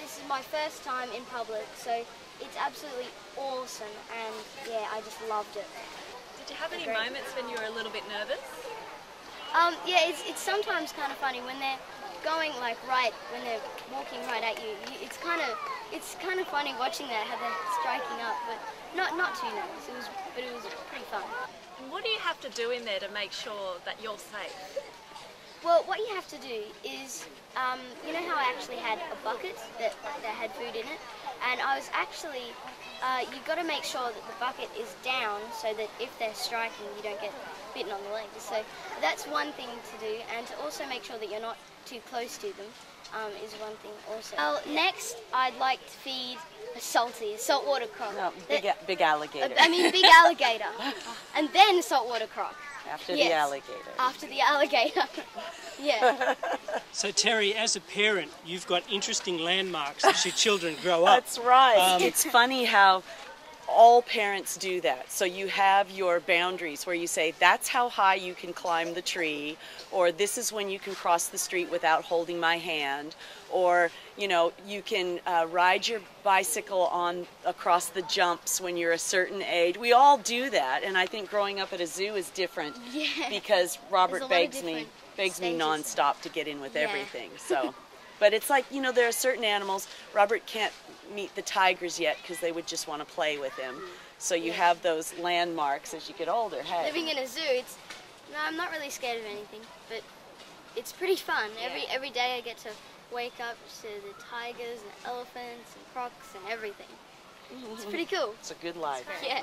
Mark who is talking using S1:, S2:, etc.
S1: this is my first time in public, so it's absolutely awesome, and yeah, I just loved it.
S2: Did you have any moments when you were a little bit nervous?
S1: Um, yeah, it's, it's sometimes kind of funny when they're going like right when they're walking right at you. you it's kind of it's kind of funny watching that how they're striking up, but not not too nervous. It was but it was pretty fun.
S2: And what do you have to do in there to make sure that you're safe?
S1: Well, what you have to do is, um, you know how I actually had a bucket that, that had food in it? And I was actually, uh, you've got to make sure that the bucket is down so that if they're striking, you don't get bitten on the legs. So that's one thing to do, and to also make sure that you're not too close to them um, is one thing also. Well, next, I'd like to feed a salty, a saltwater croc.
S3: No, big,
S1: That-
S3: big alligator.
S1: I mean, big alligator. and then saltwater croc.
S3: After the alligator.
S1: After the alligator. yeah.
S4: So Terri, as a parent, you've got interesting landmarks as your children grow up.
S3: That's right.
S4: Um,
S3: it's funny how all parents do that. So you have your boundaries where you say that's how high you can climb the tree, or this is when you can cross the street without holding my hand, or you know you can uh, ride your bicycle on across the jumps when you're a certain age. We all do that, and I think growing up at a zoo is different
S1: Yeah.
S3: because Robert
S1: There's a lot of
S3: begs me begs me nonstop to get in with
S1: Yeah.
S3: everything. So. But it's like, you know, there are certain animals, Robert can't meet the tigers yet because they would just want to play with him. So you
S1: Yeah.
S3: have those landmarks as you get older. Hey,
S1: Living in a zoo, it's no, I'm not really scared of anything, but it's pretty fun. Every every day I get to wake up to the tigers and elephants and crocs and everything. It's pretty cool.
S3: it's a good life.
S1: Yeah.